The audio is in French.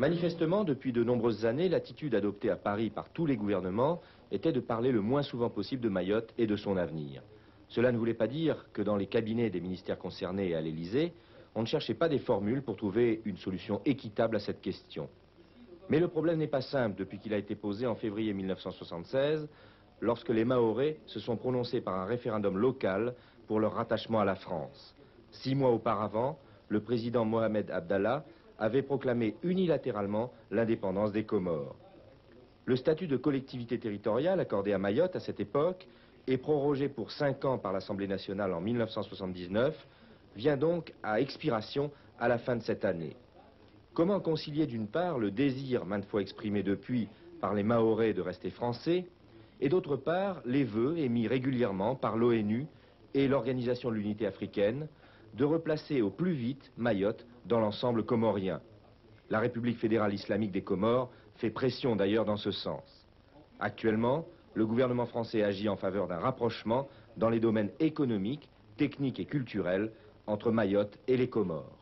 Manifestement, depuis de nombreuses années, l'attitude adoptée à Paris par tous les gouvernements était de parler le moins souvent possible de Mayotte et de son avenir. Cela ne voulait pas dire que dans les cabinets des ministères concernés et à l'Élysée, on ne cherchait pas des formules pour trouver une solution équitable à cette question. Mais le problème n'est pas simple depuis qu'il a été posé en février 1976, lorsque les Mahorais se sont prononcés par un référendum local pour leur rattachement à la France. Six mois auparavant, le président Mohamed Abdallah avait proclamé unilatéralement l'indépendance des Comores. Le statut de collectivité territoriale accordé à Mayotte à cette époque et prorogé pour cinq ans par l'Assemblée nationale en 1979 vient donc à expiration à la fin de cette année. Comment concilier d'une part le désir maintes fois exprimé depuis par les Mahorais de rester français et d'autre part les vœux émis régulièrement par l'ONU et l'Organisation de l'Unité africaine de replacer au plus vite Mayotte dans l'ensemble comorien. La République fédérale islamique des Comores fait pression d'ailleurs dans ce sens. Actuellement, le gouvernement français agit en faveur d'un rapprochement dans les domaines économiques, techniques et culturels entre Mayotte et les Comores.